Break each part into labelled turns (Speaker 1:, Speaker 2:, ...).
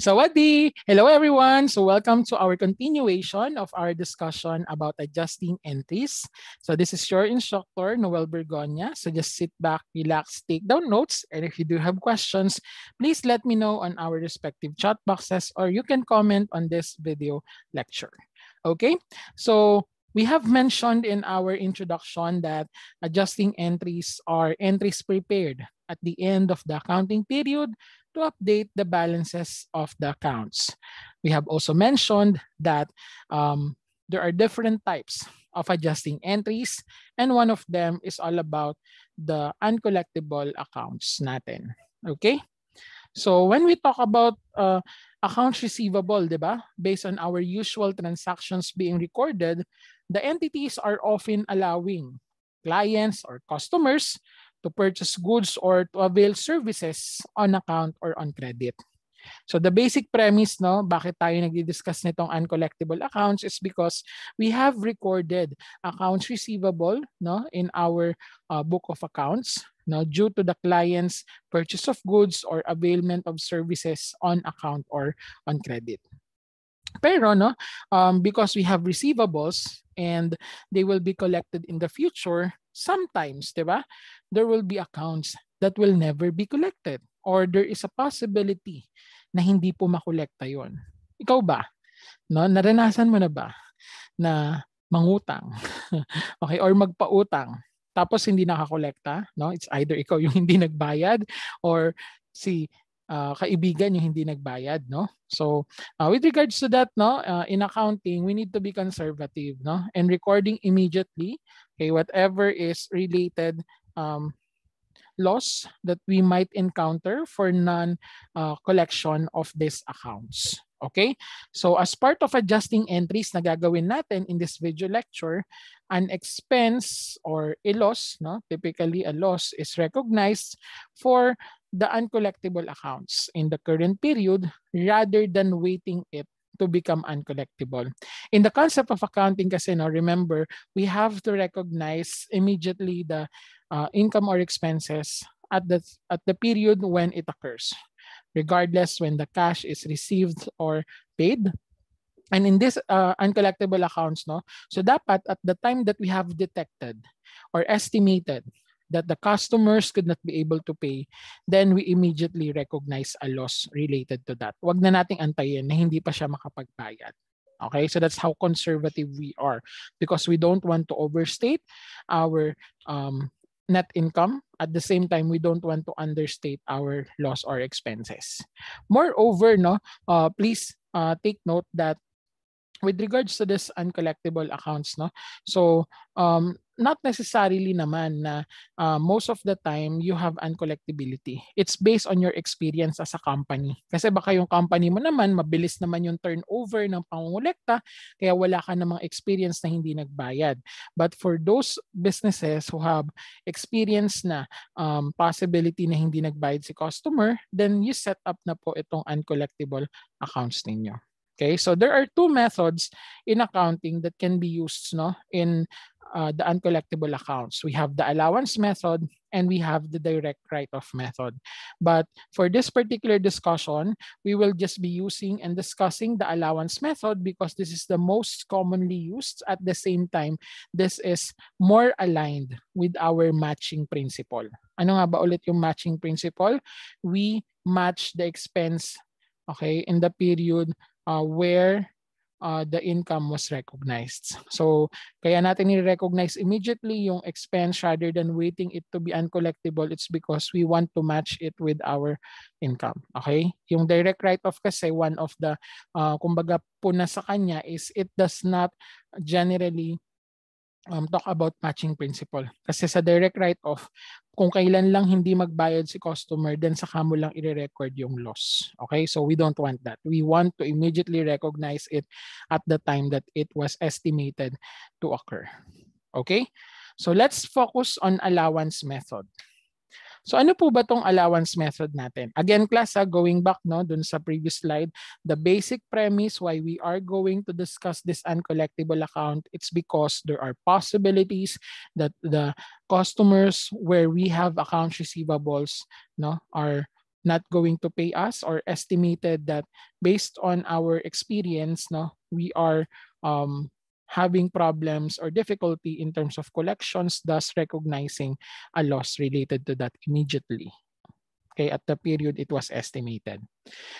Speaker 1: Sawadi! Hello everyone! So welcome to our continuation of our discussion about adjusting entries. So this is your instructor, Noel Bergonia. So just sit back, relax, take down notes. And if you do have questions, please let me know on our respective chat boxes or you can comment on this video lecture. Okay? So we have mentioned in our introduction that adjusting entries are entries prepared at the end of the accounting period to update the balances of the accounts. We have also mentioned that um, there are different types of adjusting entries and one of them is all about the uncollectible accounts natin. Okay? So when we talk about uh, accounts receivable, diba? based on our usual transactions being recorded, the entities are often allowing clients or customers to purchase goods or to avail services on account or on credit. So the basic premise, no, bakit tayo nagdi-discuss nitong uncollectible accounts is because we have recorded accounts receivable, no, in our uh, book of accounts, no, due to the client's purchase of goods or availment of services on account or on credit. Pero no, um, because we have receivables and they will be collected in the future, sometimes, di ba, there will be accounts that will never be collected or there is a possibility na hindi po makolekta yon. Ikaw ba? No, naranasan mo na ba na mangutang? okay, or magpautang tapos hindi nakakolekta, no? It's either ikaw yung hindi nagbayad or si uh, kaibigan yung hindi nagbayad, no? So, uh, with regards to that, no, uh, in accounting, we need to be conservative, no? And recording immediately, okay, whatever is related um, loss that we might encounter for non-collection uh, of these accounts. Okay? So as part of adjusting entries na gagawin natin in this video lecture, an expense or a loss, no? typically a loss is recognized for the uncollectible accounts in the current period rather than waiting it to become uncollectible. In the concept of accounting kasi, no, remember, we have to recognize immediately the uh, income or expenses at the, at the period when it occurs, regardless when the cash is received or paid. And in this uh, uncollectible accounts, no, so dapat at the time that we have detected or estimated that the customers could not be able to pay, then we immediately recognize a loss related to that. Huwag na nating antayin na hindi pa siya makapagbayad. Okay, so that's how conservative we are because we don't want to overstate our um, net income. At the same time, we don't want to understate our loss or expenses. Moreover, no, uh, please uh, take note that with regards to this uncollectible accounts, no, so um, not necessarily naman na uh, most of the time you have uncollectibility. It's based on your experience as a company. Kasi baka yung company mo naman, mabilis naman yung turnover ng pangungulekta, kaya wala ka namang experience na hindi nagbayad. But for those businesses who have experience na um, possibility na hindi nagbayad si customer, then you set up na po itong uncollectible accounts ninyo. Okay, so there are two methods in accounting that can be used no, in uh, the uncollectible accounts. We have the allowance method and we have the direct write-off method. But for this particular discussion, we will just be using and discussing the allowance method because this is the most commonly used. At the same time, this is more aligned with our matching principle. Ano nga ba ulit yung matching principle? We match the expense okay, in the period uh, where uh, the income was recognized. So, kaya natin ni-recognize immediately yung expense rather than waiting it to be uncollectible. It's because we want to match it with our income. Okay? Yung direct write-off kasi, one of the, uh, kumbaga puna sa kanya is it does not generally um, talk about matching principle. Kasi sa direct write-off, kung kailan lang hindi magbayad si customer, then saka mo lang i-record yung loss. Okay? So we don't want that. We want to immediately recognize it at the time that it was estimated to occur. Okay? So let's focus on allowance method. So ano po ba tong allowance method natin? Again, class, ha, going back no, dun sa previous slide, the basic premise why we are going to discuss this uncollectible account, it's because there are possibilities that the customers where we have accounts receivables no, are not going to pay us or estimated that based on our experience, no, we are um, having problems or difficulty in terms of collections, thus recognizing a loss related to that immediately. Okay, at the period it was estimated.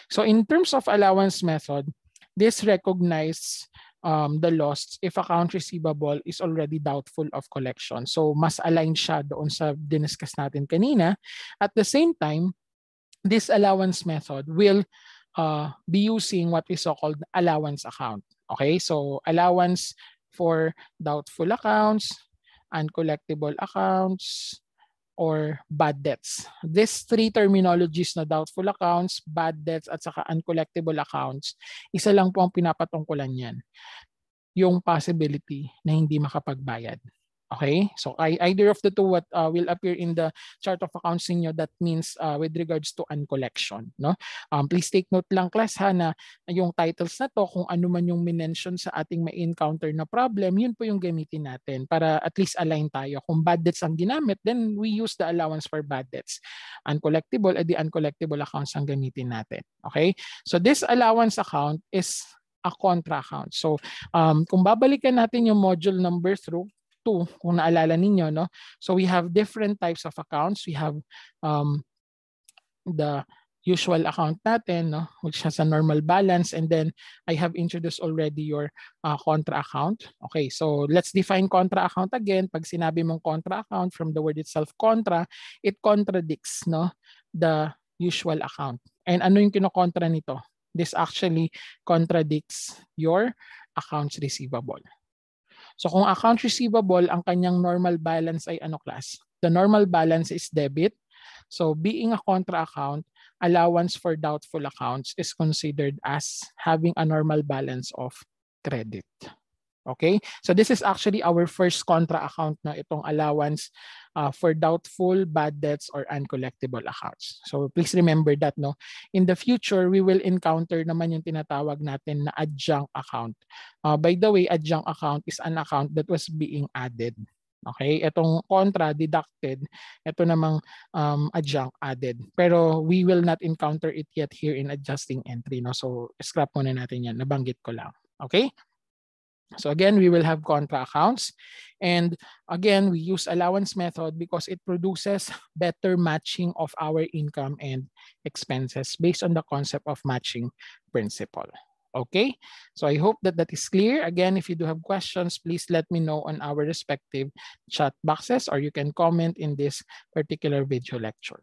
Speaker 1: So in terms of allowance method, this recognizes um, the loss if account receivable is already doubtful of collection. So mas aligned siya doon sa diniscuss natin kanina. At the same time, this allowance method will uh, be using what is so-called allowance account. Okay, so allowance for doubtful accounts, uncollectible accounts, or bad debts. These three terminologies na doubtful accounts, bad debts, at saka uncollectible accounts, isa lang po ang pinapatungkulan yan. Yung possibility na hindi makapagbayad. Okay, so either of the two what uh, will appear in the chart of accounts niyo that means uh, with regards to uncollection. No? Um, please take note lang class ha na yung titles na to kung ano man yung minention sa ating may encounter na problem, yun po yung gamitin natin para at least align tayo. Kung bad debts ang ginamit, then we use the allowance for bad debts. Uncollectible, edi uncollectible accounts ang gamitin natin. Okay, so this allowance account is a contra account. So um, kung babalikan natin yung module number through 2 kung naalala ninyo no so we have different types of accounts we have um, the usual account natin, no, which has a normal balance. And then I have introduced already your uh, contra account. Okay, so let's define contra account again. Pag sinabi mong contra account from the word itself, contra, it contradicts no, the usual account. And ano yung kinokontra nito? This actually contradicts your accounts receivable. So kung account receivable, ang kanyang normal balance ay ano class? The normal balance is debit. So being a contra account, allowance for doubtful accounts is considered as having a normal balance of credit. Okay? So this is actually our first contra account na itong allowance uh, for doubtful, bad debts, or uncollectible accounts. So please remember that. no. In the future, we will encounter naman yung tinatawag natin na adjunct account. Uh, by the way, adjunct account is an account that was being added. Okay, itong contra deducted, ito namang um, adjunct added. Pero we will not encounter it yet here in adjusting entry. No? So scrap muna natin yan, nabanggit ko lang. Okay? So again, we will have contra accounts. And again, we use allowance method because it produces better matching of our income and expenses based on the concept of matching principle. Okay, so I hope that that is clear. Again, if you do have questions, please let me know on our respective chat boxes or you can comment in this particular video lecture.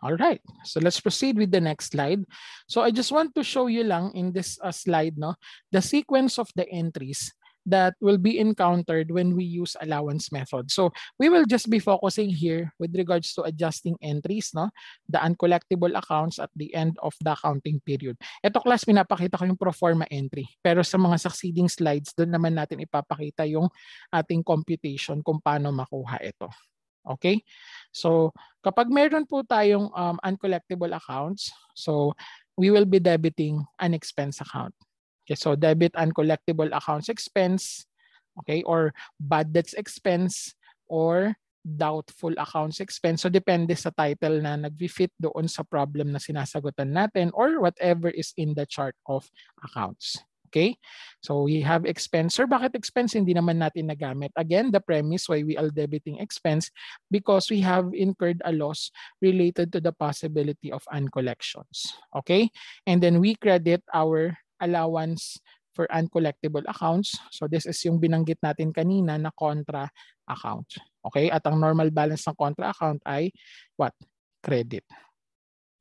Speaker 1: All right, so let's proceed with the next slide. So I just want to show you lang in this uh, slide, no, the sequence of the entries that will be encountered when we use allowance method. So we will just be focusing here with regards to adjusting entries, no, the uncollectible accounts at the end of the accounting period. Ito class, pinapakita ko yung pro forma entry. Pero sa mga succeeding slides, doon naman natin ipapakita yung ating computation kung paano makuha ito. Okay? So, kapag meron po tayong um, uncollectible accounts, so we will be debiting an expense account. Okay, so debit uncollectible accounts expense, okay, or bad debts expense, or doubtful accounts expense. So depende sa title na nag-fit doon sa problem na sinasagutan natin or whatever is in the chart of accounts. Okay? So we have expense. Sir, bakit expense hindi naman natin nagamit? Again, the premise why we are debiting expense because we have incurred a loss related to the possibility of uncollections. Okay? And then we credit our allowance for uncollectible accounts. So this is yung binanggit natin kanina na contra account. Okay? At ang normal balance ng contra account ay what? Credit.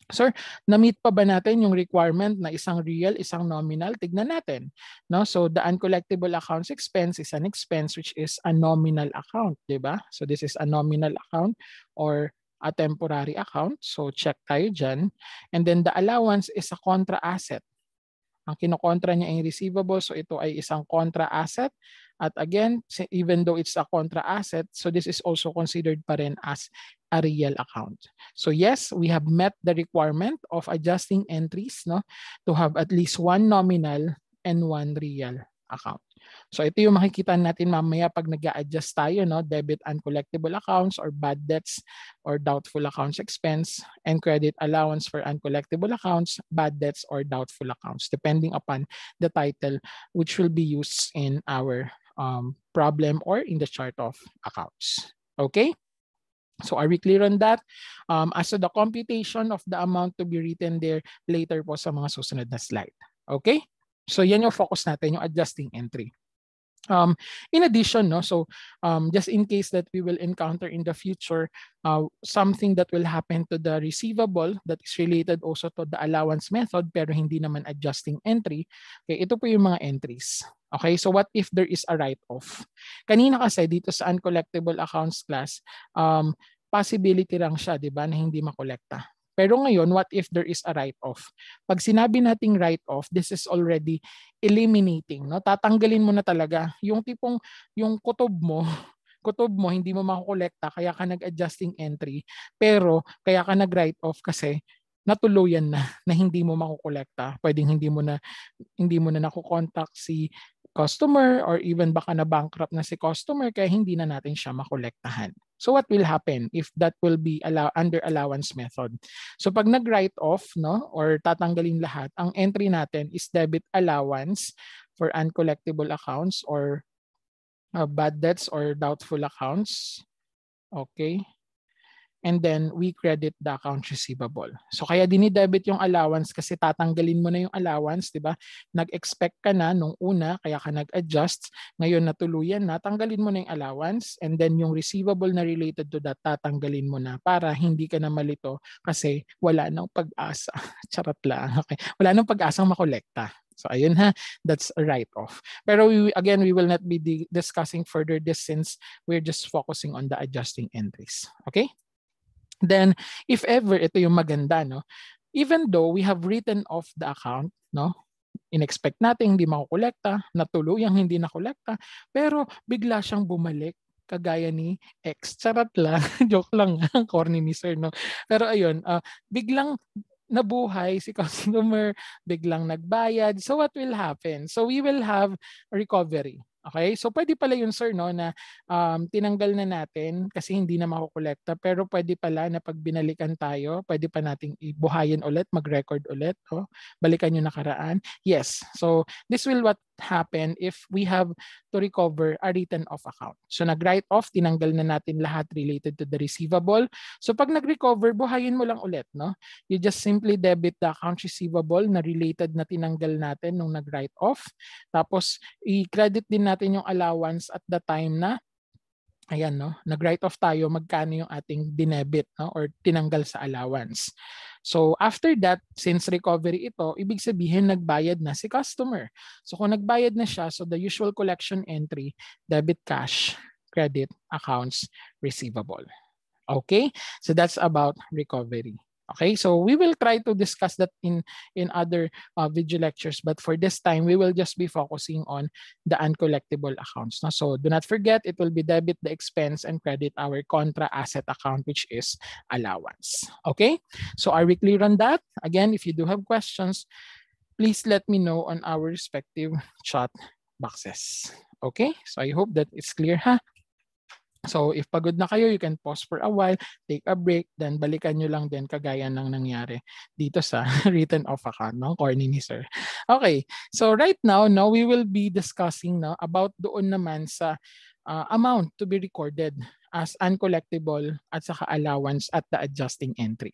Speaker 1: Sir, na-meet pa ba natin yung requirement na isang real, isang nominal? Tignan natin. No? So the uncollectible accounts expense is an expense which is a nominal account, 'di ba? So this is a nominal account or a temporary account. So check tayo diyan. And then the allowance is a contra asset. Ang kinokontra niya ay receivable. So ito ay isang contra asset. At again, even though it's a contra asset, so this is also considered pa rin as a real account. So yes, we have met the requirement of adjusting entries no, to have at least one nominal and one real account. So ito yung makikita natin mamaya pag nag adjust tayo, no? debit uncollectible accounts or bad debts or doubtful accounts expense and credit allowance for uncollectible accounts, bad debts or doubtful accounts depending upon the title which will be used in our um, problem or in the chart of accounts. Okay? So are we clear on that? Um, as to the computation of the amount to be written there later po sa mga susunod na slide. Okay? So yan yung focus natin, yung adjusting entry. Um, in addition, no, so um, just in case that we will encounter in the future uh, something that will happen to the receivable that is related also to the allowance method pero hindi naman adjusting entry, okay, ito po yung mga entries. Okay, so what if there is a write-off? Kanina kasi dito sa uncollectible accounts class, um, possibility lang siya, di ba, na hindi makolekta. Pero ngayon, what if there is a write-off? Pag sinabi nating write-off, this is already eliminating. No? Tatanggalin mo na talaga. Yung tipong, yung kutob mo, kutob mo, hindi mo makukolekta, kaya ka nag-adjusting entry. Pero, kaya ka nag-write-off kasi natuluyan na na hindi mo makukolekta. Pwedeng hindi mo na hindi mo na nakukontak si customer or even baka na bankrupt na si customer kaya hindi na natin siya makolektahan. So what will happen if that will be allow under allowance method? So pag nag-write off no or tatanggalin lahat, ang entry natin is debit allowance for uncollectible accounts or uh, bad debts or doubtful accounts. Okay? And then we credit the account receivable. So kaya dinidebit yung allowance kasi tatanggalin mo na yung allowance, 'di ba? Nag-expect ka na nung una kaya ka nag-adjust, ngayon natuluyan na, tanggalin mo na yung allowance and then yung receivable na related to that tatanggalin mo na para hindi ka na malito kasi wala nang pag-asa. Charot lang. Okay. Wala nang pag-asang makolekta. So ayun ha, that's a write-off. Pero we, again, we will not be discussing further this since we're just focusing on the adjusting entries. Okay? Then, if ever, ito yung maganda, no? Even though we have written off the account, no? Inexpect natin hindi makukolekta, natuluyang hindi nakolekta, pero bigla siyang bumalik kagaya ni X. Charot lang. Joke lang. Corny ni sir, no? Pero ayun, uh, biglang nabuhay si customer, biglang nagbayad. So what will happen? So we will have recovery. Okay? So pwede pala yun sir no na um, tinanggal na natin kasi hindi na makukolekta pero pwede pala na pag binalikan tayo, pwede pa nating ibuhayin ulit, mag-record ulit, oh. Balikan yung nakaraan. Yes. So this will what happen if we have to recover a written off account. So nag-write off, tinanggal na natin lahat related to the receivable. So pag nag-recover, buhayin mo lang ulit, no? You just simply debit the account receivable na related na tinanggal natin nung nag-write off. Tapos i-credit din natin yung allowance at the time na ayan no, nag-write off tayo magkano yung ating dinebit no or tinanggal sa allowance. So after that, since recovery ito, ibig sabihin nagbayad na si customer. So kung nagbayad na siya, so the usual collection entry, debit cash, credit, accounts, receivable. Okay? So that's about recovery. Okay, so we will try to discuss that in, in other uh, video lectures, but for this time, we will just be focusing on the uncollectible accounts. No? So do not forget, it will be debit the expense and credit our contra asset account, which is allowance. Okay, so are we clear on that? Again, if you do have questions, please let me know on our respective chat boxes. Okay, so I hope that it's clear, ha? So if pagod na kayo, you can pause for a while, take a break, then balikan nyo lang din kagaya ng nangyari dito sa written off account, no? Corny ni sir. Okay, so right now, no, we will be discussing no, about doon naman sa uh, amount to be recorded as uncollectible at saka allowance at the adjusting entry.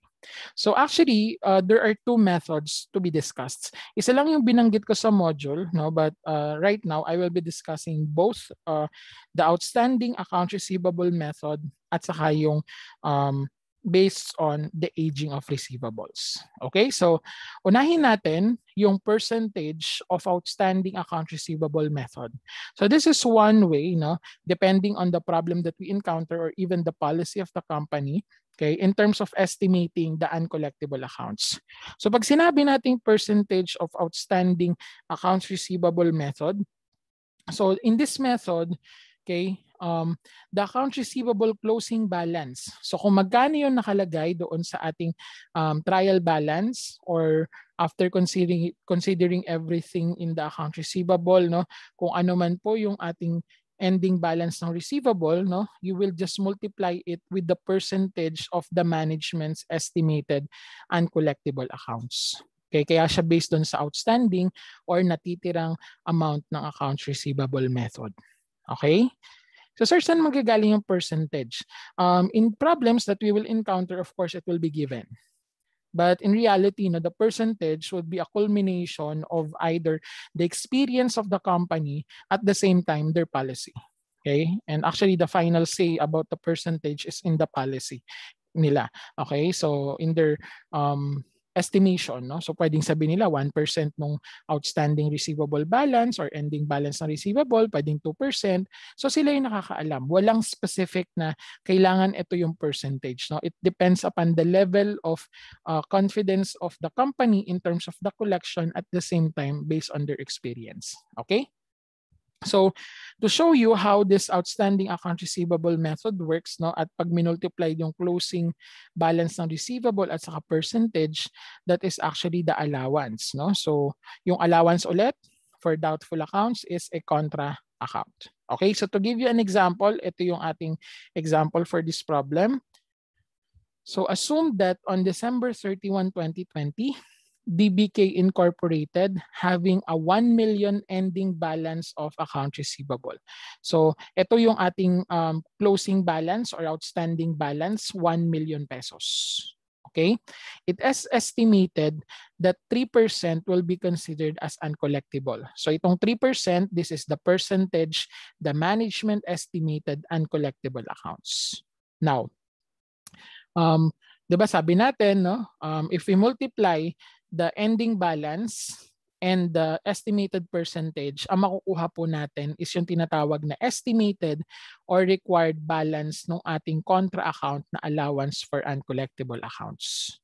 Speaker 1: So actually, uh, there are two methods to be discussed. Isa lang yung binanggit ko sa module, no? but uh, right now, I will be discussing both uh, the outstanding account receivable method at saka yung um, based on the aging of receivables. Okay, so unahin natin yung percentage of outstanding account receivable method. So this is one way, no, depending on the problem that we encounter or even the policy of the company, okay, in terms of estimating the uncollectible accounts. So pag sinabi nating percentage of outstanding accounts receivable method, so in this method, okay, um, the account receivable closing balance. So kung magkano yung nakalagay doon sa ating um, trial balance or after considering considering everything in the account receivable no kung ano man po yung ating ending balance ng receivable no you will just multiply it with the percentage of the management's estimated uncollectible accounts. Okay kaya siya based on sa outstanding or natitirang amount ng accounts receivable method. Okay So sir, saan magagaling yung percentage? Um, in problems that we will encounter, of course, it will be given. But in reality, no, the percentage would be a culmination of either the experience of the company at the same time their policy. Okay? And actually, the final say about the percentage is in the policy nila. Okay? So in their um, estimation. No? So pwedeng sabihin nila 1% ng outstanding receivable balance or ending balance ng receivable, pwedeng 2%. So sila yung nakakaalam. Walang specific na kailangan ito yung percentage. No? It depends upon the level of uh, confidence of the company in terms of the collection at the same time based on their experience. Okay? So to show you how this outstanding account receivable method works, no, at pag minultiply yung closing balance ng receivable at saka percentage, that is actually the allowance. No? So yung allowance ulit for doubtful accounts is a contra account. Okay, so to give you an example, ito yung ating example for this problem. So assume that on December 31, 2020, DBK Incorporated having a 1 million ending balance of account receivable. So ito yung ating um, closing balance or outstanding balance, 1 million pesos. Okay? It is estimated that 3% will be considered as uncollectible. So itong 3%, this is the percentage the management estimated uncollectible accounts. Now, um, 'di ba sabi natin no, um, if we multiply the ending balance and the estimated percentage, ang makukuha po natin is yung tinatawag na estimated or required balance ng ating contra account na allowance for uncollectible accounts.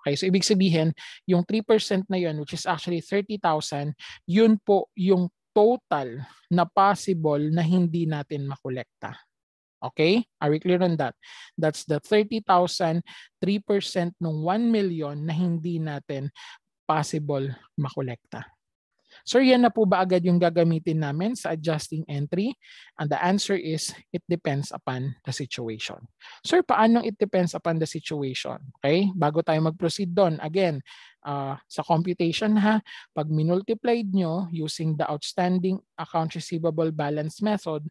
Speaker 1: Okay, so ibig sabihin, yung 3% na yun, which is actually 30,000, yun po yung total na possible na hindi natin makolekta. Okay? Are we clear on that? That's the 30,000, 3% ng 1 million na hindi natin possible makolekta. So yan na po ba agad yung gagamitin namin sa adjusting entry? And the answer is, it depends upon the situation. Sir, paano it depends upon the situation? Okay, bago tayo mag-proceed doon, again, uh, sa computation ha, pag minultiplied nyo using the outstanding account receivable balance method,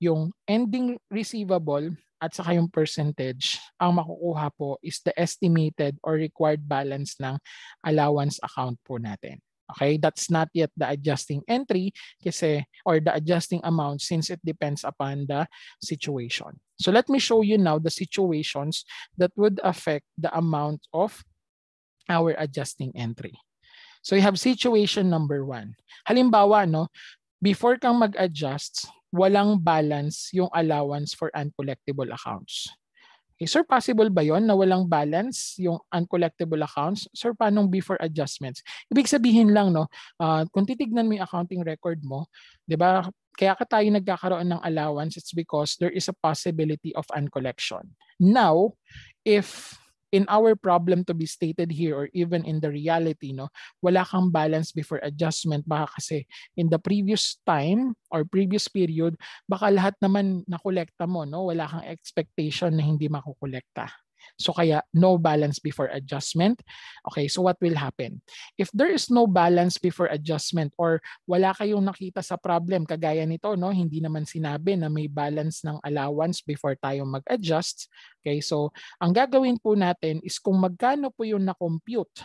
Speaker 1: yung ending receivable at saka yung percentage, ang makukuha po is the estimated or required balance ng allowance account po natin. Okay, that's not yet the adjusting entry kasi or the adjusting amount since it depends upon the situation. So let me show you now the situations that would affect the amount of our adjusting entry. So you have situation number one. Halimbawa, no, before kang mag-adjust, walang balance yung allowance for uncollectible accounts. Okay, sir, possible ba yon na walang balance yung uncollectible accounts? Sir, paano before adjustments? Ibig sabihin lang, no, uh, kung titignan mo yung accounting record mo, di ba, kaya ka tayo nagkakaroon ng allowance, it's because there is a possibility of uncollection. Now, if in our problem to be stated here or even in the reality, no, wala kang balance before adjustment. Baka kasi in the previous time or previous period, baka lahat naman nakolekta mo, no? Wala kang expectation na hindi makukolekta. So kaya no balance before adjustment. Okay, so what will happen? If there is no balance before adjustment or wala kayong nakita sa problem kagaya nito, no, hindi naman sinabi na may balance ng allowance before tayo mag-adjust. Okay, so ang gagawin po natin is kung magkano po yung na-compute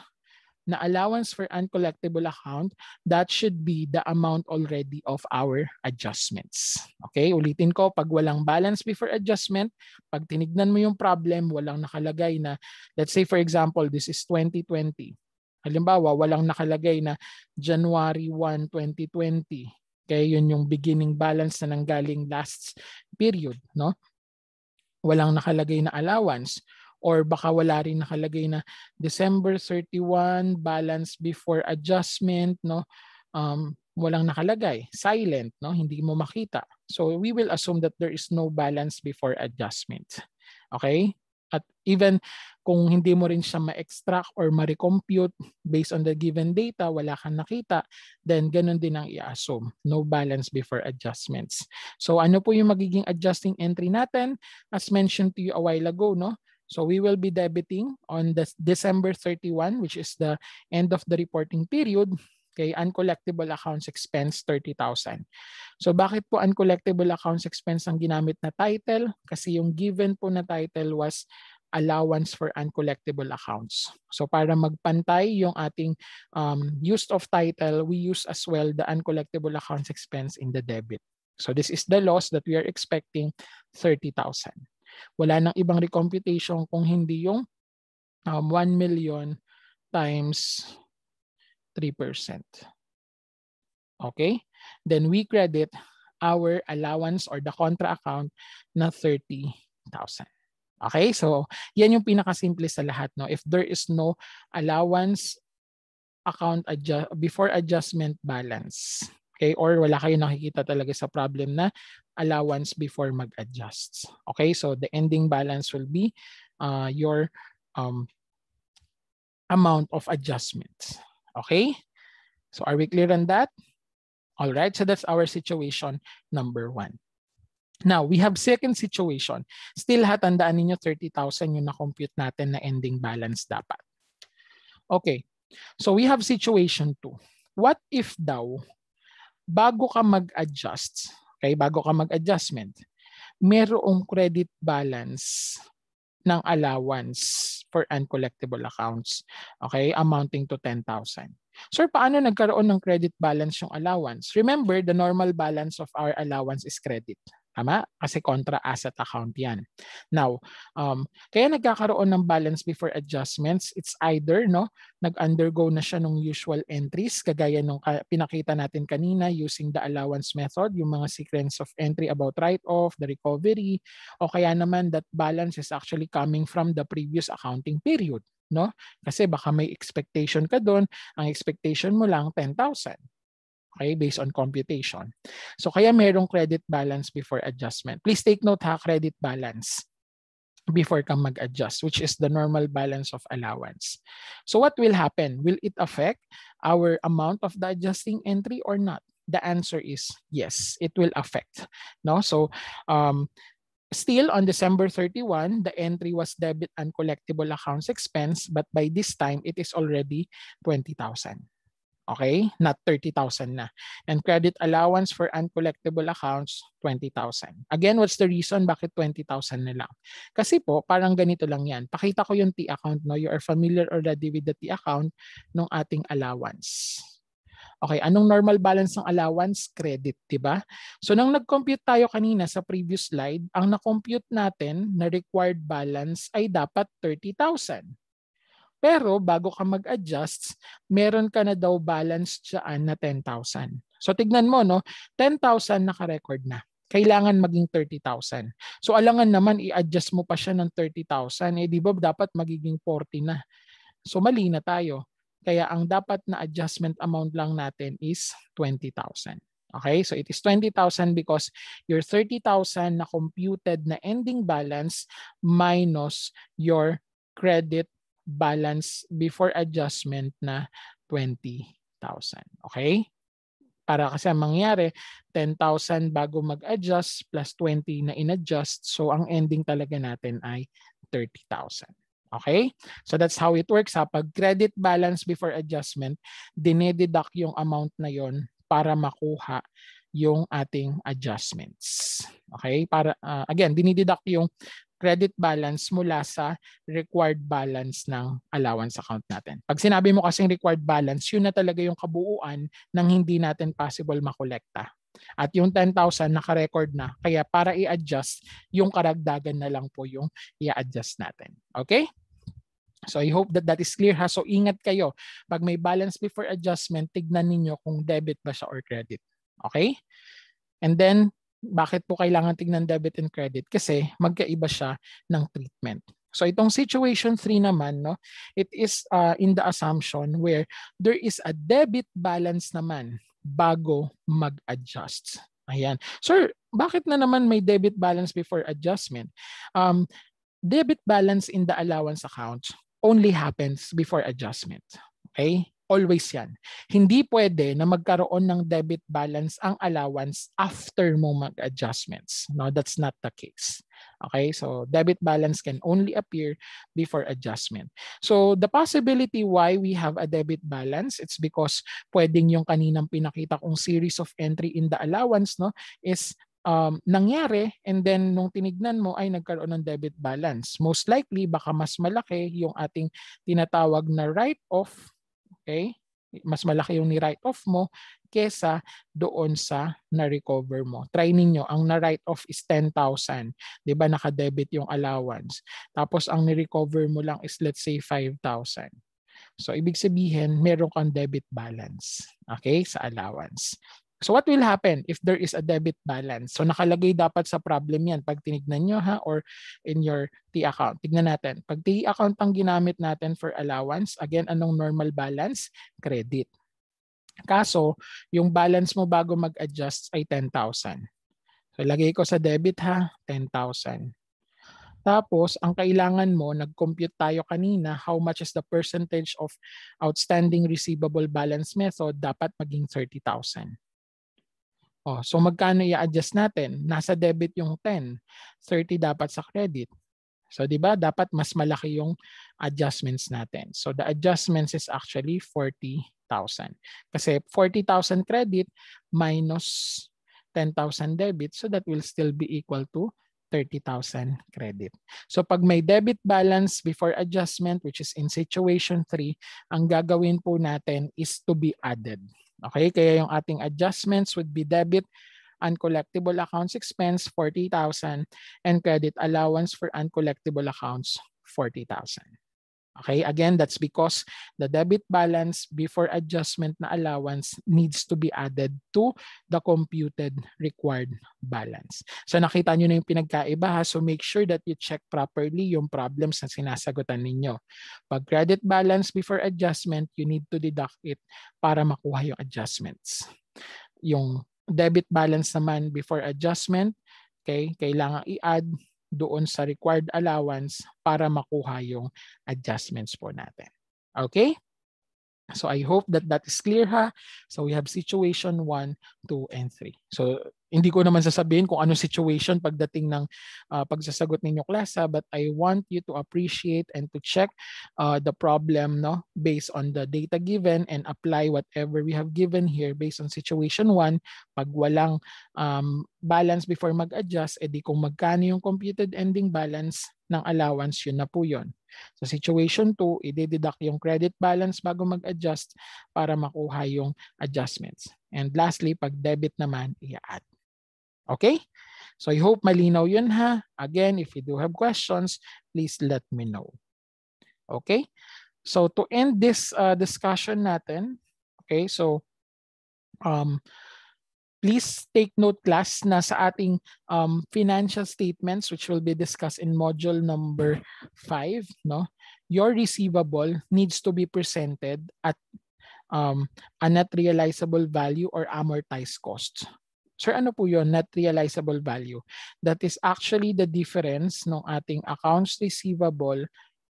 Speaker 1: na allowance for uncollectible account, that should be the amount already of our adjustments. Okay, ulitin ko, pag walang balance before adjustment, pag tinignan mo yung problem, walang nakalagay na, let's say for example, this is 2020. Halimbawa, walang nakalagay na January 1, 2020. Okay, yun yung beginning balance na nanggaling last period, no? Walang nakalagay na allowance or baka wala rin nakalagay na December 31 balance before adjustment no um walang nakalagay, silent, no? Hindi mo makita. So we will assume that there is no balance before adjustment. Okay? At even kung hindi mo rin siya ma-extract or ma-recompute based on the given data, wala kang nakita, then ganun din ang i-assume. No balance before adjustments. So ano po yung magiging adjusting entry natin? As mentioned to you a while ago, no? So we will be debiting on the December 31, which is the end of the reporting period, kay uncollectible accounts expense 30,000. So bakit po uncollectible accounts expense ang ginamit na title? Kasi yung given po na title was allowance for uncollectible accounts. So para magpantay yung ating um, use of title, we use as well the uncollectible accounts expense in the debit. So this is the loss that we are expecting, 30,000. Wala nang ibang recomputation kung hindi yung um, 1 million times 3%. Okay? Then we credit our allowance or the contra account na 30,000. Okay? So, yan yung pinakasimple sa lahat. No? If there is no allowance account adjust, before adjustment balance, okay, or wala kayo nakikita talaga sa problem na allowance before mag-adjust. Okay? So, the ending balance will be uh, your um, amount of adjustments. Okay? So, are we clear on that? All right, so that's our situation number one. Now, we have second situation. Still ha, tandaan ninyo 30,000 yung na-compute natin na ending balance dapat. Okay, so we have situation 2. What if daw, bago ka mag-adjust, okay, bago ka mag-adjustment, merong credit balance ng allowance for uncollectible accounts, okay, amounting to 10,000. Sir, paano nagkaroon ng credit balance yung allowance? Remember, the normal balance of our allowance is credit. Tama? Kasi contra asset account yan. Now, um, kaya nagkakaroon ng balance before adjustments, it's either no, nag-undergo na siya ng usual entries, kagaya nung pinakita natin kanina using the allowance method, yung mga sequence of entry about write-off, the recovery, o kaya naman that balance is actually coming from the previous accounting period. No? Kasi baka may expectation ka doon, ang expectation mo lang 10,000 okay, based on computation. So kaya merong credit balance before adjustment. Please take note ha, credit balance before ka mag-adjust, which is the normal balance of allowance. So what will happen? Will it affect our amount of the adjusting entry or not? The answer is yes, it will affect. No, So um, still on December 31, the entry was debit and collectible accounts expense, but by this time, it is already 20,000. Okay? Not 30,000 na. And credit allowance for uncollectible accounts, 20,000. Again, what's the reason bakit 20,000 na lang? Kasi po, parang ganito lang yan. Pakita ko yung T account, no? You are familiar already with the T account ng ating allowance. Okay, anong normal balance ng allowance? Credit, di ba? So nang nag-compute tayo kanina sa previous slide, ang na-compute natin na required balance ay dapat 30,000. Pero bago ka mag-adjust, meron ka na daw balance dyan na 10,000. So tignan mo, no? 10,000 naka-record na. Kailangan maging 30,000. So alangan naman i-adjust mo pa siya ng 30,000. Eh di ba dapat magiging 40 na. So mali na tayo. Kaya ang dapat na adjustment amount lang natin is 20,000. Okay, so it is 20,000 because your 30,000 na computed na ending balance minus your credit balance before adjustment na 20,000. Okay? Para kasi ang mangyari, 10,000 bago mag-adjust plus 20 na in-adjust. So ang ending talaga natin ay 30,000. Okay? So that's how it works. Ha? Pag credit balance before adjustment, dinededuct yung amount na yon para makuha yung ating adjustments. Okay? Para uh, again, dinideduct yung credit balance mula sa required balance ng allowance account natin. Pag sinabi mo kasing required balance, yun na talaga yung kabuuan ng hindi natin possible makolekta. At yung 10,000 naka-record na. Kaya para i-adjust, yung karagdagan na lang po yung i-adjust natin. Okay? So I hope that that is clear ha. So ingat kayo. Pag may balance before adjustment, tignan ninyo kung debit ba siya or credit. Okay? And then bakit po kailangan tignan debit and credit? Kasi magkaiba siya ng treatment. So itong situation 3 naman, no, it is uh, in the assumption where there is a debit balance naman bago mag-adjust. Ayan. Sir, bakit na naman may debit balance before adjustment? Um, debit balance in the allowance account only happens before adjustment. Okay? Always yan. Hindi pwede na magkaroon ng debit balance ang allowance after mo mag-adjustments. No, that's not the case. Okay, so debit balance can only appear before adjustment. So the possibility why we have a debit balance, it's because pwedeng yung kaninang pinakita kong series of entry in the allowance no is um, nangyari and then nung tinignan mo ay nagkaroon ng debit balance. Most likely baka mas malaki yung ating tinatawag na write-off Okay? Mas malaki yung ni-write off mo kesa doon sa na-recover mo. Try ninyo, ang na-write off is 10,000. 'Di ba naka-debit yung allowance. Tapos ang ni-recover mo lang is let's say 5,000. So ibig sabihin, meron kang debit balance, okay, sa allowance. So what will happen if there is a debit balance? So nakalagay dapat sa problem yan pag tinignan nyo ha or in your T account. Tignan natin. Pag T account ang ginamit natin for allowance, again, anong normal balance? Credit. Kaso, yung balance mo bago mag-adjust ay 10,000. So lagay ko sa debit ha, 10,000. Tapos, ang kailangan mo, nag-compute tayo kanina, how much is the percentage of outstanding receivable balance method, dapat maging 30,000. Oh, so magkano i-adjust natin? Nasa debit yung 10, 30 dapat sa credit. So 'di ba dapat mas malaki yung adjustments natin. So the adjustments is actually 40,000. Kasi 40,000 credit minus 10,000 debit so that will still be equal to 30,000 credit. So pag may debit balance before adjustment which is in situation 3, ang gagawin po natin is to be added. Okay, kaya yung ating adjustments would be debit uncollectible accounts expense 40,000 and credit allowance for uncollectible accounts 40,000. Okay, again, that's because the debit balance before adjustment na allowance needs to be added to the computed required balance. So nakita nyo na yung pinagkaiba ha. So make sure that you check properly yung problems na sinasagutan ninyo. Pag credit balance before adjustment, you need to deduct it para makuha yung adjustments. Yung debit balance naman before adjustment, okay, kailangan i-add doon sa required allowance para makuha yung adjustments po natin. Okay? So I hope that that is clear ha. So we have situation 1, 2, and 3. So hindi ko naman sasabihin kung ano situation pagdating ng uh, pagsasagot ninyo klasa but I want you to appreciate and to check uh, the problem no based on the data given and apply whatever we have given here based on situation 1 pag walang um, balance before mag-adjust edi kung magkano yung computed ending balance ng allowance yun na po yun. Sa situation 2, i-deduct yung credit balance bago mag-adjust para makuha yung adjustments. And lastly, pag debit naman, i-add. Okay? So I hope malinaw yun ha. Again, if you do have questions, please let me know. Okay? So to end this uh, discussion natin, okay, so um, please take note class na sa ating um, financial statements which will be discussed in module number 5, no? Your receivable needs to be presented at um, a net realizable value or amortized cost. Sir, ano po yon net realizable value? That is actually the difference ng ating accounts receivable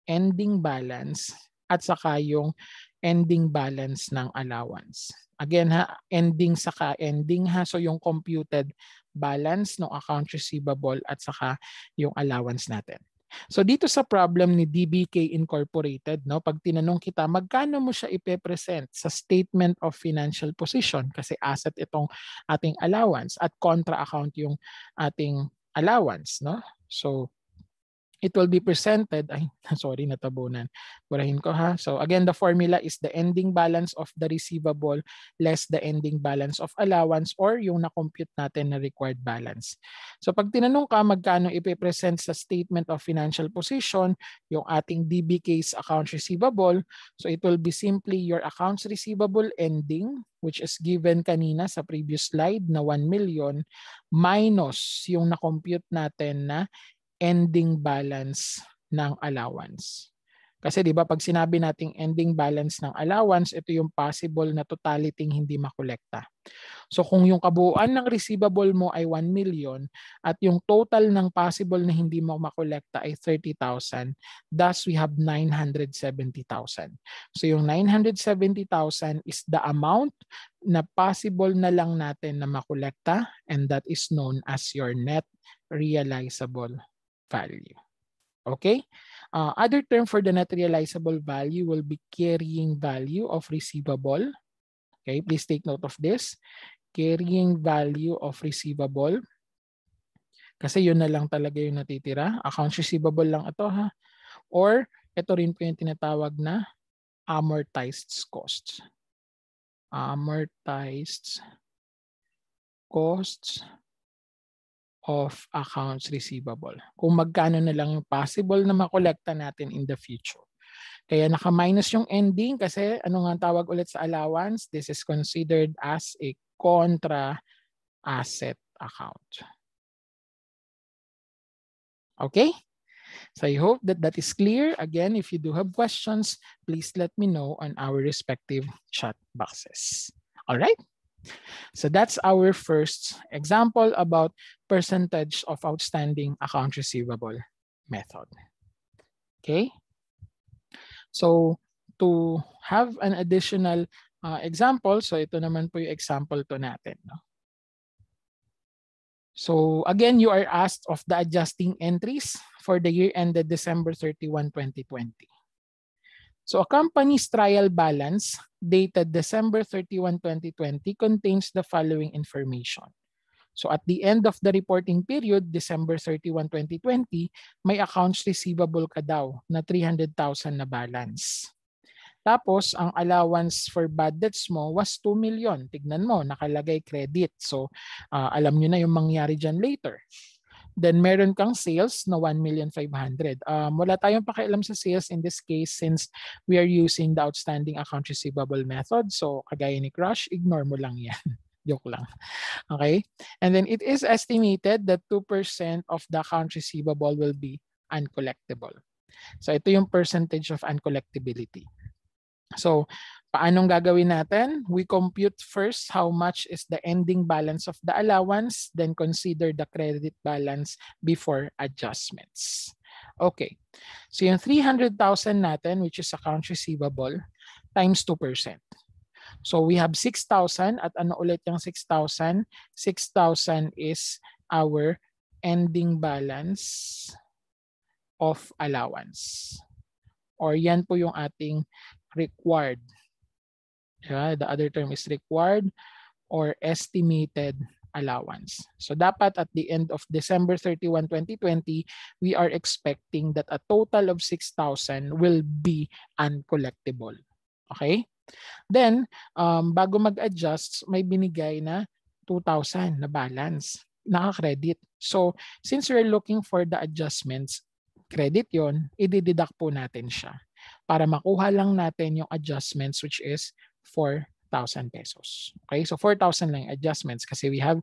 Speaker 1: ending balance at saka yung ending balance ng allowance. Again ha, ending saka ending ha. So yung computed balance ng accounts receivable at saka yung allowance natin. So dito sa problem ni DBK Incorporated, no, pag tinanong kita, magkano mo siya ipe-present sa statement of financial position kasi asset itong ating allowance at contra account yung ating allowance, no? So it will be presented, ay, sorry, natabunan. Burahin ko ha. So again, the formula is the ending balance of the receivable less the ending balance of allowance or yung na-compute natin na required balance. So pag tinanong ka magkano ipipresent sa statement of financial position, yung ating DBK's accounts receivable, so it will be simply your accounts receivable ending which is given kanina sa previous slide na 1 million minus yung na-compute natin na ending balance ng allowance. Kasi 'di ba pag sinabi nating ending balance ng allowance, ito yung possible na totality hindi makolekta. So kung yung kabuuan ng receivable mo ay 1 million at yung total ng possible na hindi mo makolekta ay 30,000, thus we have 970,000. So yung 970,000 is the amount na possible na lang natin na makolekta and that is known as your net realizable value. Okay? Uh, other term for the net realizable value will be carrying value of receivable. Okay, please take note of this. Carrying value of receivable. Kasi yun na lang talaga yung natitira. Accounts receivable lang ito ha. Or ito rin po yung tinatawag na amortized costs. Amortized costs of accounts receivable. Kung magkano na lang yung possible na makolekta natin in the future. Kaya naka-minus yung ending kasi ano nga tawag ulit sa allowance? This is considered as a contra asset account. Okay? So I hope that that is clear. Again, if you do have questions, please let me know on our respective chat boxes. All right? So that's our first example about percentage of outstanding account receivable method. Okay. So to have an additional uh, example, so ito naman po yung example to natin. No? So again, you are asked of the adjusting entries for the year ended December 31, 2020. So a company's trial balance dated December 31, 2020 contains the following information. So at the end of the reporting period, December 31, 2020, may accounts receivable ka daw na 300,000 na balance. Tapos, ang allowance for bad debts mo was 2 million. Tignan mo, nakalagay credit. So, uh, alam nyo na yung mangyari dyan later. Then meron kang sales na 1,500,000. Um, wala tayong pakialam sa sales in this case since we are using the outstanding account receivable method. So kagaya ni Crush, ignore mo lang yan. Joke lang. Okay? And then it is estimated that 2% of the account receivable will be uncollectible. So ito yung percentage of uncollectibility. So Paanong gagawin natin? We compute first how much is the ending balance of the allowance, then consider the credit balance before adjustments. Okay. So yung 300,000 natin, which is accounts receivable, times 2%. So we have 6,000 at ano ulit yung 6,000? 6,000 is our ending balance of allowance. Or yan po yung ating required Yeah, the other term is required or estimated allowance. So dapat at the end of December 31, 2020, we are expecting that a total of 6,000 will be uncollectible. Okay? Then, um, bago mag-adjust, may binigay na 2,000 na balance, naka-credit. So, since we're looking for the adjustments, credit yon, i-deduct po natin siya para makuha lang natin yung adjustments which is 4,000 pesos. Okay, so 4,000 lang adjustments kasi we have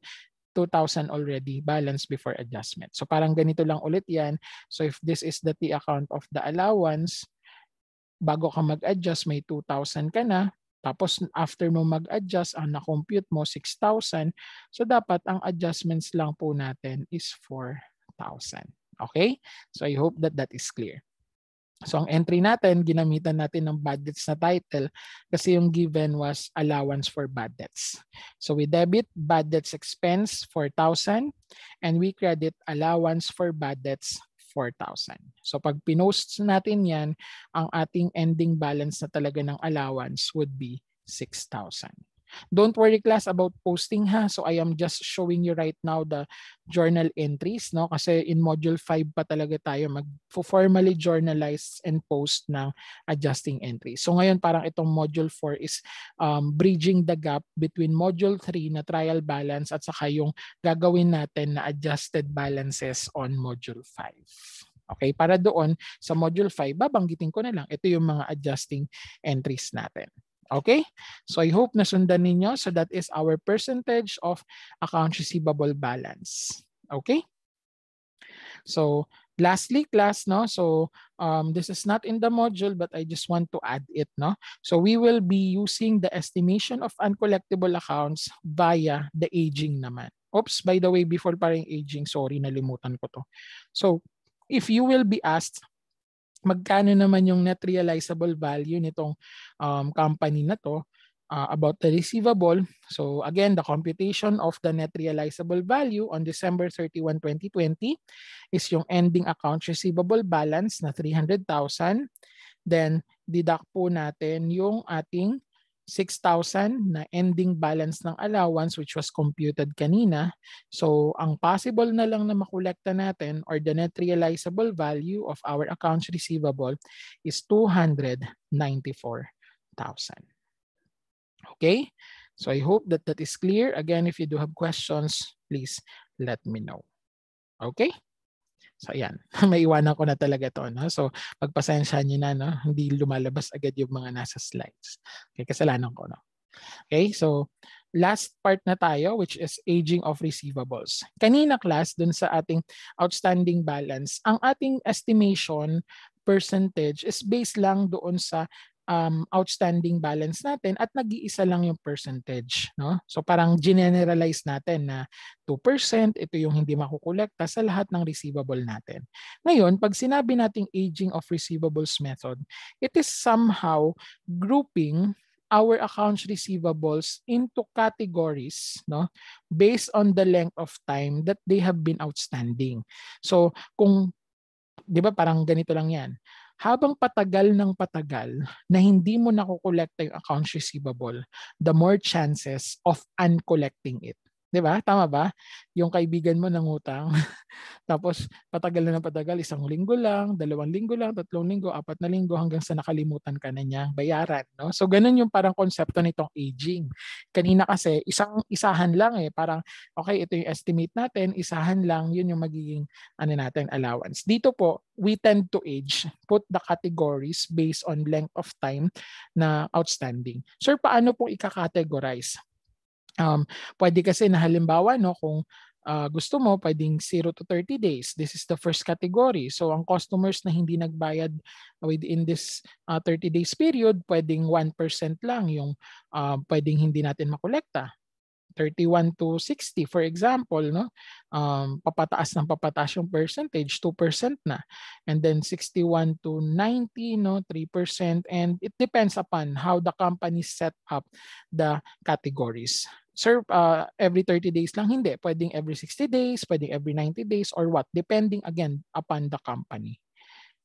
Speaker 1: 2,000 already balance before adjustment. So parang ganito lang ulit yan. So if this is the T account of the allowance, bago ka mag-adjust, may 2,000 ka na. Tapos after mo mag-adjust, ang na-compute mo 6,000. So dapat ang adjustments lang po natin is 4,000. Okay? So I hope that that is clear. So ang entry natin, ginamitan natin ng bad debts na title kasi yung given was allowance for bad debts. So we debit bad debts expense 4,000 and we credit allowance for bad debts 4,000. So pag pinost natin yan, ang ating ending balance na talaga ng allowance would be 6,000. Don't worry class about posting ha. So I am just showing you right now the journal entries no kasi in module 5 pa talaga tayo mag formally journalize and post ng adjusting entries. So ngayon parang itong module 4 is um, bridging the gap between module 3 na trial balance at saka yung gagawin natin na adjusted balances on module 5. Okay, para doon sa module 5, babanggitin ko na lang. Ito yung mga adjusting entries natin. Okay? So I hope nasundan ninyo. So that is our percentage of accounts receivable balance. Okay? So lastly, class, no? So um, this is not in the module, but I just want to add it, no? So we will be using the estimation of uncollectible accounts via the aging naman. Oops, by the way, before parang aging, sorry, nalimutan ko to. So if you will be asked, magkano naman yung net realizable value nitong um, company na to, uh, about the receivable. So again, the computation of the net realizable value on December 31, 2020 is yung ending accounts receivable balance na 300,000. Then deduct po natin yung ating 6,000 na ending balance ng allowance which was computed kanina. So, ang possible na lang na makolekta natin or the net realizable value of our accounts receivable is 294,000. Okay? So I hope that that is clear. Again, if you do have questions, please let me know. Okay? So ayan, may iwanan ko na talaga to. No? So pagpasensya niyo na, no? hindi lumalabas agad yung mga nasa slides. Okay, kasalanan ko. No? Okay, so last part na tayo which is aging of receivables. Kanina class dun sa ating outstanding balance, ang ating estimation percentage is based lang doon sa um, outstanding balance natin at nag-iisa lang yung percentage. No? So parang generalize natin na 2%, ito yung hindi makukolekta sa lahat ng receivable natin. Ngayon, pag sinabi nating aging of receivables method, it is somehow grouping our accounts receivables into categories no based on the length of time that they have been outstanding. So kung 'di ba parang ganito lang 'yan habang patagal ng patagal na hindi mo nakukolekta yung accounts receivable, the more chances of uncollecting it. 'Di ba? Tama ba? Yung kaibigan mo nangutang, tapos patagal na ng patagal, isang linggo lang, dalawang linggo lang, tatlong linggo, apat na linggo hanggang sa nakalimutan ka na niyang bayaran, no? So ganun yung parang konsepto nitong aging. Kanina kasi isang isahan lang eh, parang okay, ito yung estimate natin, isahan lang, yun yung magiging ano natin allowance. Dito po, we tend to age, put the categories based on length of time na outstanding. Sir, paano po ika-categorize? Um, pwede kasi na halimbawa no kung uh, gusto mo pwedeng 0 to 30 days. This is the first category. So ang customers na hindi nagbayad within this uh, 30 days period, pwedeng 1% lang yung uh, pwedeng hindi natin makolekta. 31 to 60 for example no um, papataas ng papataas yung percentage 2% na and then 61 to 90 no 3% and it depends upon how the company set up the categories Sir, uh, every 30 days lang? Hindi. Pwedeng every 60 days, pwedeng every 90 days, or what? Depending again upon the company.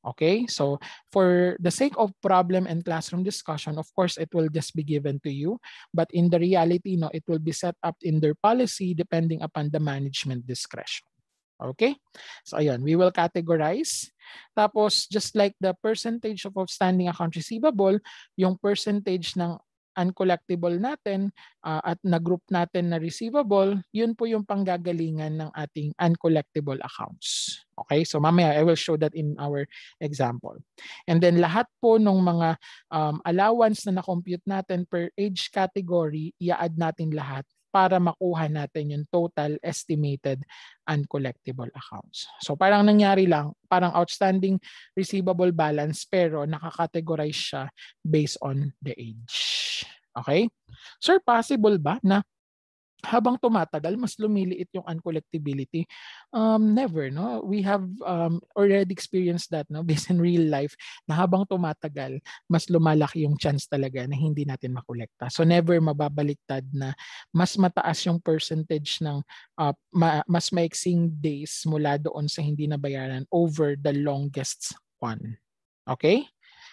Speaker 1: Okay, so for the sake of problem and classroom discussion, of course, it will just be given to you. But in the reality, no, it will be set up in their policy depending upon the management discretion. Okay? So ayan, we will categorize. Tapos, just like the percentage of outstanding account receivable, yung percentage ng uncollectible natin uh, at na-group natin na receivable, yun po yung panggagalingan ng ating uncollectible accounts. Okay, so mamaya I will show that in our example. And then lahat po ng mga um, allowance na na-compute natin per age category, i-add natin lahat para makuha natin yung total estimated uncollectible accounts. So parang nangyari lang, parang outstanding receivable balance pero nakakategorize siya based on the age. Okay? Sir, possible ba na habang tumatagal, mas lumiliit yung uncollectibility. Um, never, no? We have um, already experienced that, no? Based in real life, na habang tumatagal, mas lumalaki yung chance talaga na hindi natin makolekta. So never mababaliktad na mas mataas yung percentage ng uh, ma- mas maiksing days mula doon sa hindi nabayaran over the longest one. Okay?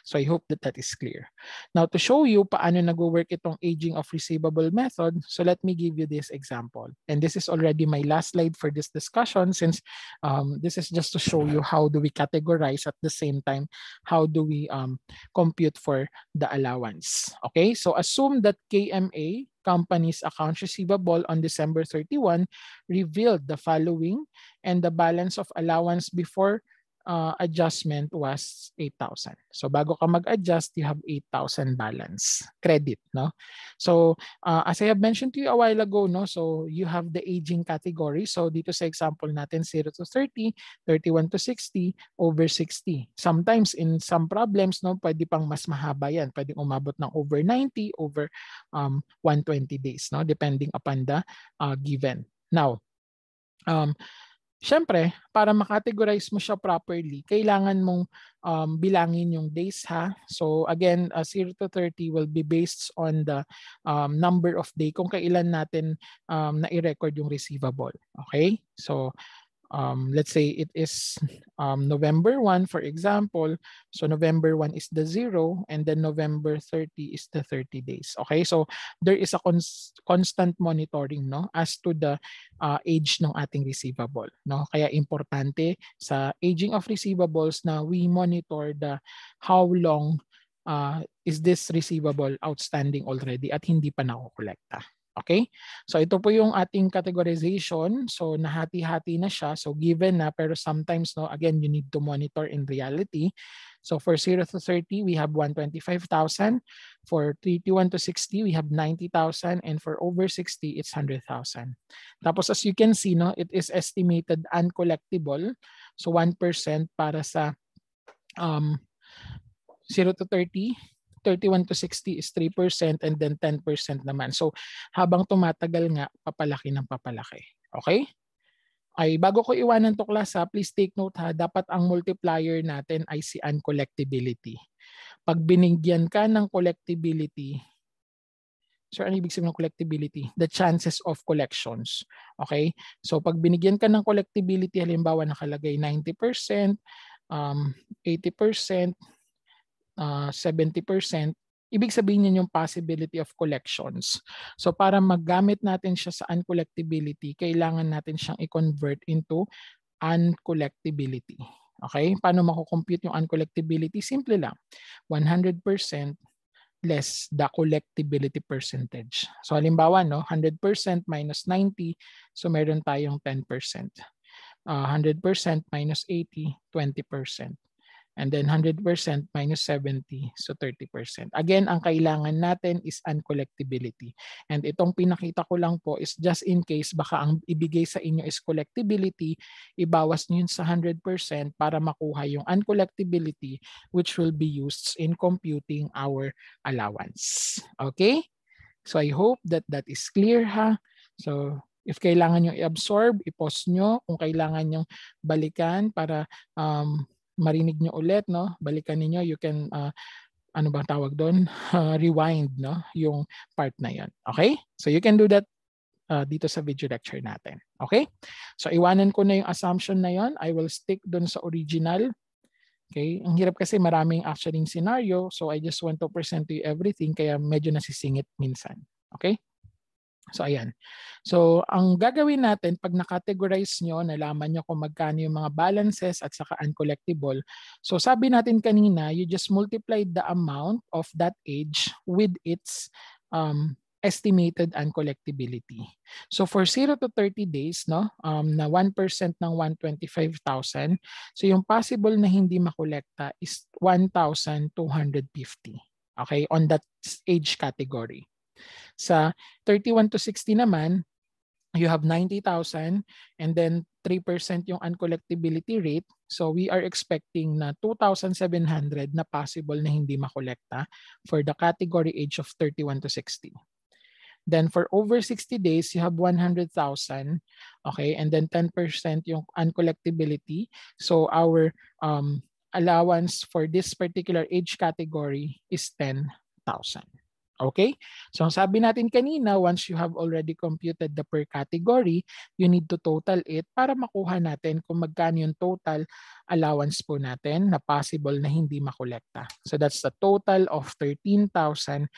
Speaker 1: So I hope that that is clear. Now to show you paano nag-work itong aging of receivable method, so let me give you this example. And this is already my last slide for this discussion since um, this is just to show you how do we categorize at the same time, how do we um, compute for the allowance. Okay, so assume that KMA company's accounts receivable on December 31 revealed the following and the balance of allowance before uh, adjustment was 8,000. So bago ka mag-adjust, you have 8,000 balance credit, no? So uh, as I have mentioned to you a while ago, no, so you have the aging category. So dito sa example natin 0 to 30, 31 to 60, over 60. Sometimes in some problems, no, pwede pang mas mahaba yan. Pwede umabot ng over 90, over um, 120 days, no, depending upon the uh, given. Now, um, Siyempre, para makategorize mo siya properly, kailangan mong um, bilangin yung days ha. So again, uh, 0 to 30 will be based on the um, number of day kung kailan natin um, na-record yung receivable. Okay? So um, let's say it is um, November 1, for example. So November 1 is the zero and then November 30 is the 30 days. Okay, so there is a cons constant monitoring no as to the uh, age ng ating receivable. No? Kaya importante sa aging of receivables na we monitor the how long uh, is this receivable outstanding already at hindi pa nakukolekta. Okay? So ito po yung ating categorization. So nahati-hati na siya. So given na pero sometimes no again you need to monitor in reality. So for 0 to 30 we have 125,000. For 31 to 60 we have 90,000 and for over 60 it's 100,000. Tapos as you can see no it is estimated uncollectible. So 1% para sa um 0 to 30 31 to 60 is 3% and then 10% naman. So habang tumatagal nga, papalaki ng papalaki. Okay? Ay bago ko iwanan to class ha, please take note ha, dapat ang multiplier natin ay si uncollectibility. Pag binigyan ka ng collectibility, So ano ibig sabihin ng collectibility? The chances of collections. Okay? So pag binigyan ka ng collectibility, halimbawa nakalagay 90%, um, 80%, uh, 70%, ibig sabihin niyan yung possibility of collections. So para maggamit natin siya sa uncollectibility, kailangan natin siyang i-convert into uncollectibility. Okay? Paano mako-compute yung uncollectibility? Simple lang. 100% less the collectibility percentage. So halimbawa, no, 100% minus 90, so meron tayong 10%. Uh, 100% minus 80, 20%. And then 100% minus 70, so 30%. Again, ang kailangan natin is uncollectibility. And itong pinakita ko lang po is just in case baka ang ibigay sa inyo is collectibility, ibawas nyo yun sa 100% para makuha yung uncollectibility which will be used in computing our allowance. Okay? So I hope that that is clear ha. So if kailangan nyo i-absorb, i-pause nyo. Kung kailangan nyo balikan para um, marinig nyo ulit, no? Balikan niyo you can uh, ano bang tawag doon? Uh, rewind, no? Yung part na 'yon. Okay? So you can do that uh, dito sa video lecture natin. Okay? So iwanan ko na yung assumption na 'yon. I will stick doon sa original. Okay? Ang hirap kasi maraming actually scenario, so I just want to present to you everything kaya medyo nasisingit minsan. Okay? So ayan. So ang gagawin natin pag na-categorize nyo, nalaman nyo kung magkano yung mga balances at saka uncollectible. So sabi natin kanina, you just multiply the amount of that age with its um, estimated uncollectibility. So for 0 to 30 days, no, um, na 1% ng 125,000, so yung possible na hindi makolekta is 1,250. Okay, on that age category. Sa 31 to 60 naman, you have 90,000 and then 3% yung uncollectibility rate. So we are expecting na 2,700 na possible na hindi makolekta for the category age of 31 to 60. Then for over 60 days, you have 100,000. Okay, and then 10% yung uncollectibility. So our um, allowance for this particular age category is 10,000. Okay? So sabi natin kanina, once you have already computed the per category, you need to total it para makuha natin kung magkano yung total allowance po natin na possible na hindi makolekta. So that's the total of 13,950.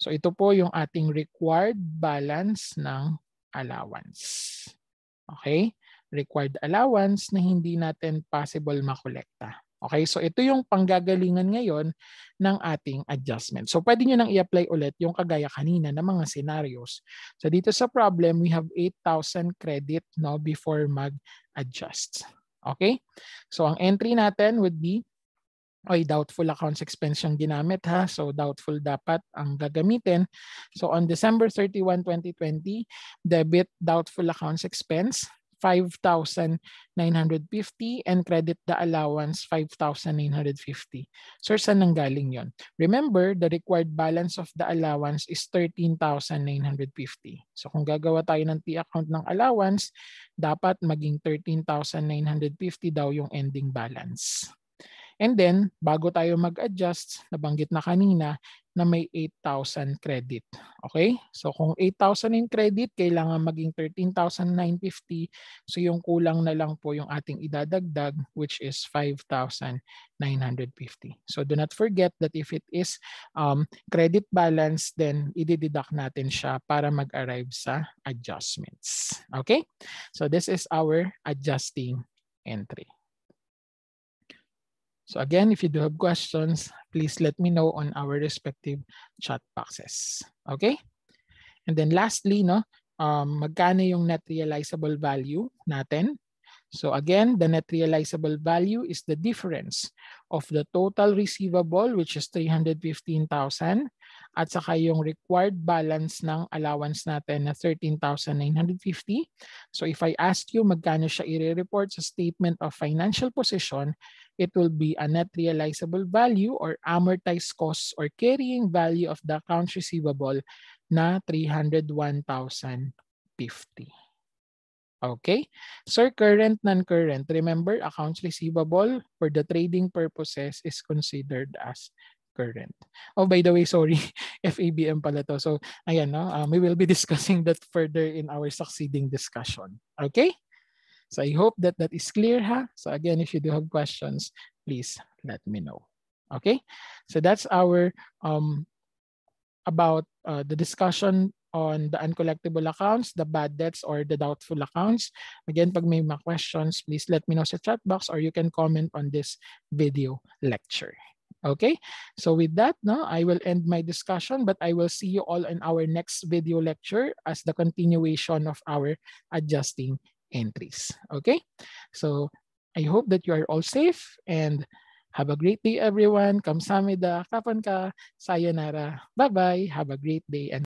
Speaker 1: So ito po yung ating required balance ng allowance. Okay? Required allowance na hindi natin possible makolekta. Okay, so ito yung panggagalingan ngayon ng ating adjustment. So pwede nyo nang i-apply ulit yung kagaya kanina ng mga scenarios. So dito sa problem, we have 8,000 credit no, before mag-adjust. Okay, so ang entry natin would be ay doubtful accounts expense yung ginamit ha. So doubtful dapat ang gagamitin. So on December 31, 2020, debit doubtful accounts expense 5,950 and credit the allowance 5,950. So saan nanggaling yon? Remember, the required balance of the allowance is 13,950. So kung gagawa tayo ng T-account ng allowance, dapat maging 13,950 daw yung ending balance. And then, bago tayo mag-adjust, nabanggit na kanina na may 8,000 credit. Okay? So kung 8,000 in credit, kailangan maging 13,950. So yung kulang na lang po yung ating idadagdag, which is 5,950. So do not forget that if it is um, credit balance, then i-deduct natin siya para mag-arrive sa adjustments. Okay? So this is our adjusting entry. So again, if you do have questions, please let me know on our respective chat boxes. Okay? And then lastly, no, um, magkano yung net realizable value natin? So again, the net realizable value is the difference of the total receivable, which is 315,000, at saka yung required balance ng allowance natin na 13,950. So if I ask you magkano siya i-report sa statement of financial position, it will be a net realizable value or amortized cost or carrying value of the accounts receivable na 301,050. Okay? Sir, current, non-current. Remember, accounts receivable for the trading purposes is considered as current. Oh, by the way, sorry, FABM pala to. So, ayan, no? Um, we will be discussing that further in our succeeding discussion. Okay? So, I hope that that is clear, ha? So, again, if you do have questions, please let me know. Okay? So, that's our um, about uh, the discussion on the uncollectible accounts, the bad debts, or the doubtful accounts. Again, pag may mga questions, please let me know sa chat box or you can comment on this video lecture. Okay, so with that, no, I will end my discussion, but I will see you all in our next video lecture as the continuation of our adjusting entries. Okay, so I hope that you are all safe and have a great day, everyone. Kamsamida, kapan ka, sayonara. Bye-bye. Have a great day and